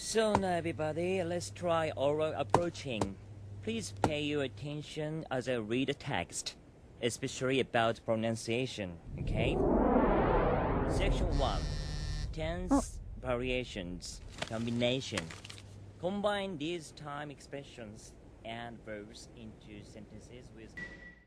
So now everybody, let's try oral approaching. Please pay your attention as I read the text, especially about pronunciation, okay? Section 1. Tense oh. variations, combination. Combine these time expressions and verbs into sentences with